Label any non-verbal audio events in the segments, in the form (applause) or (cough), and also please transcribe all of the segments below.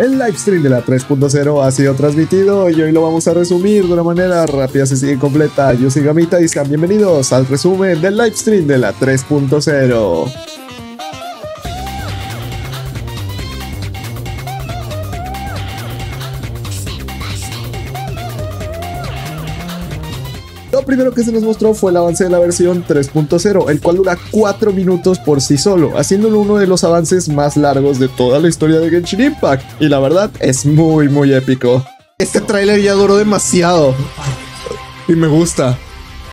El livestream de la 3.0 ha sido transmitido y hoy lo vamos a resumir de una manera rápida, sencilla y completa. Yo soy Gamita y sean bienvenidos al resumen del livestream de la 3.0. primero que se nos mostró fue el avance de la versión 3.0, el cual dura 4 minutos por sí solo, haciéndolo uno de los avances más largos de toda la historia de Genshin Impact. Y la verdad es muy muy épico. Este tráiler ya duró demasiado. Y me gusta.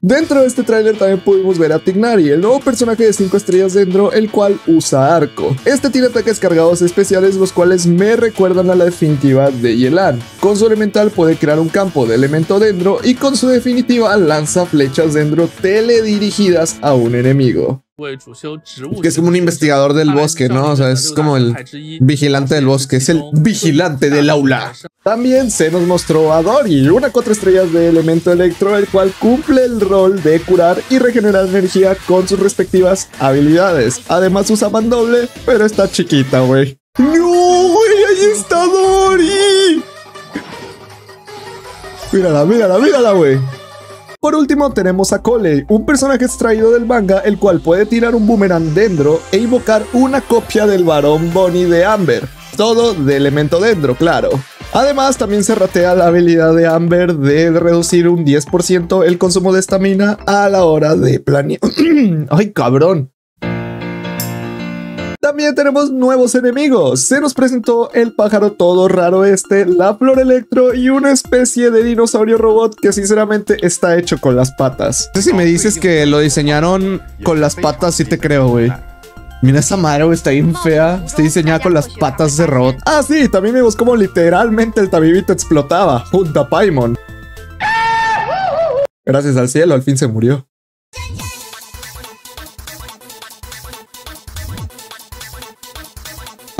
Dentro de este tráiler también pudimos ver a Tignari, el nuevo personaje de 5 estrellas dentro, el cual usa arco. Este tiene ataques cargados especiales los cuales me recuerdan a la definitiva de Yelan. Con su elemental puede crear un campo de elemento dentro y con su definitiva lanza flechas dentro teledirigidas a un enemigo. Que es como un investigador del bosque, ¿no? O sea, es como el vigilante del bosque, es el vigilante del aula. También se nos mostró a Dori, una 4 estrellas de elemento electro, el cual cumple el rol de curar y regenerar energía con sus respectivas habilidades. Además usa mandoble, pero está chiquita, güey. ¡No, güey! ¡Ahí está Dori! Mírala, mírala, mírala, güey. Por último tenemos a Cole, un personaje extraído del manga el cual puede tirar un boomerang dentro e invocar una copia del varón Bonnie de Amber. Todo de elemento dentro, claro. Además, también se ratea la habilidad de Amber de reducir un 10% el consumo de estamina a la hora de planear. (clears throat) ¡Ay, cabrón! También tenemos nuevos enemigos. Se nos presentó el pájaro todo raro este, la flor electro y una especie de dinosaurio robot que sinceramente está hecho con las patas. No sé si me dices que lo diseñaron con las patas, sí te creo, güey. Mira esa madre, güey, está bien fea. Está diseñada con las patas de robot. Ah, sí, también vimos cómo literalmente el tabibito explotaba junto a Paimon. Gracias al cielo, al fin se murió.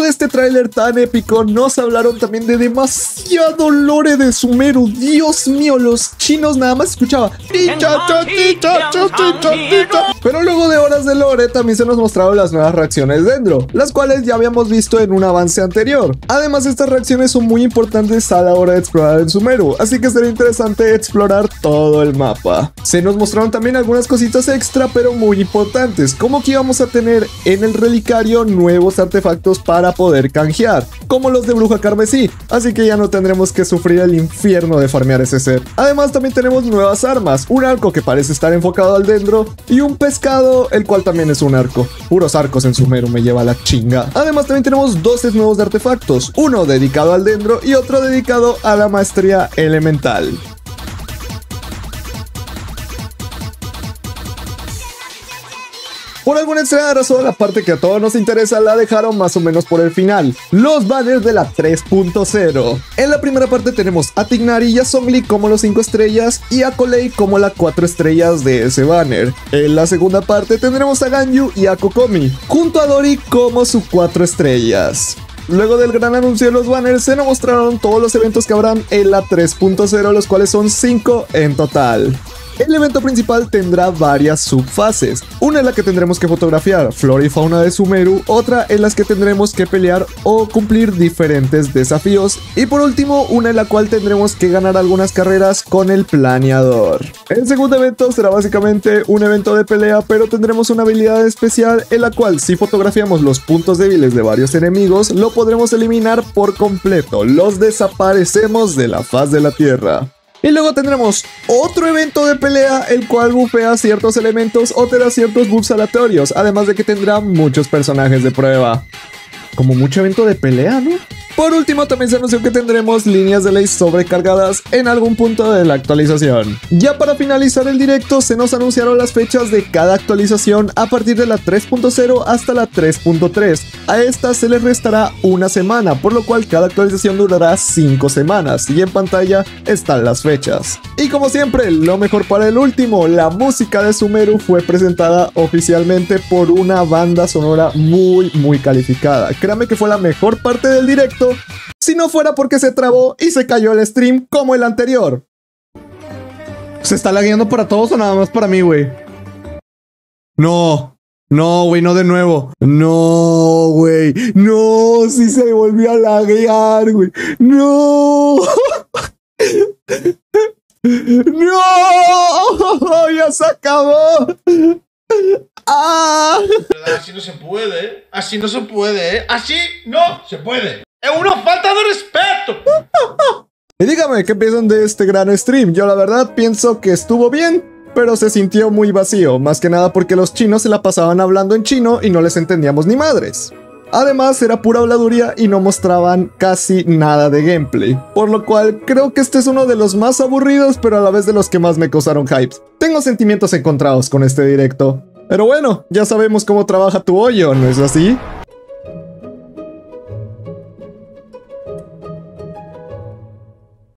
De este tráiler tan épico nos hablaron también de demasiado lore de Sumeru. Dios mío, los chinos nada más escuchaba. Pero luego de horas de lore también se nos mostraron las nuevas reacciones dentro, las cuales ya habíamos visto en un avance anterior. Además, estas reacciones son muy importantes a la hora de explorar en Sumeru, así que será interesante explorar todo el mapa. Se nos mostraron también algunas cositas extra, pero muy importantes, como que íbamos a tener en el relicario nuevos artefactos para poder canjear, como los de Bruja Carmesí, así que ya no tendremos que sufrir el infierno de farmear ese set. Además también tenemos nuevas armas, un arco que parece estar enfocado al dentro y un pescado, el cual también es un arco. Puros arcos en Sumeru me lleva la chinga. Además también tenemos dos nuevos de artefactos, uno dedicado al dentro y otro dedicado a la maestría elemental. Por alguna extraña razón, la parte que a todos nos interesa la dejaron más o menos por el final. Los banners de la 3.0. En la primera parte tenemos a Tignari y a Songli como los 5 estrellas y a Kolei como las 4 estrellas de ese banner. En la segunda parte tendremos a Ganyu y a Kokomi, junto a Dori como sus 4 estrellas. Luego del gran anuncio de los banners se nos mostraron todos los eventos que habrán en la 3.0, los cuales son 5 en total. El evento principal tendrá varias subfases. Una en la que tendremos que fotografiar flora y fauna de Sumeru, otra en las que tendremos que pelear o cumplir diferentes desafíos y por último una en la cual tendremos que ganar algunas carreras con el planeador. El segundo evento será básicamente un evento de pelea pero tendremos una habilidad especial en la cual si fotografiamos los puntos débiles de varios enemigos lo podremos eliminar por completo, los desaparecemos de la faz de la tierra. Y luego tendremos otro evento de pelea, el cual bufea ciertos elementos o te da ciertos buffs aleatorios, además de que tendrá muchos personajes de prueba. Como mucho evento de pelea, ¿no? Por último, también se anunció que tendremos líneas de ley sobrecargadas en algún punto de la actualización. Ya para finalizar el directo, se nos anunciaron las fechas de cada actualización a partir de la 3.0 hasta la 3.3. A esta se les restará una semana, por lo cual cada actualización durará 5 semanas y en pantalla están las fechas. Y como siempre, lo mejor para el último, la música de Sumeru fue presentada oficialmente por una banda sonora muy muy calificada. Créame que fue la mejor parte del directo si no fuera porque se trabó y se cayó el stream como el anterior. ¿Se está lagueando para todos o nada más para mí, güey? No. No, güey, no de nuevo. No, güey. No, sí se volvió a laguear, güey. No. (laughs) No, (laughs) ya se acabó. Ah. Así no se puede, ¿eh? Así no se puede, ¿eh? Así no se puede. Es una falta de respeto. Y dígame, ¿qué piensan de este gran stream? Yo la verdad pienso que estuvo bien, pero se sintió muy vacío, más que nada porque los chinos se la pasaban hablando en chino y no les entendíamos ni madres. Además era pura habladuría y no mostraban casi nada de gameplay, por lo cual creo que este es uno de los más aburridos pero a la vez de los que más me causaron hypes. Tengo sentimientos encontrados con este directo. Pero bueno, ya sabemos cómo trabaja tu hoyo, ¿no es así?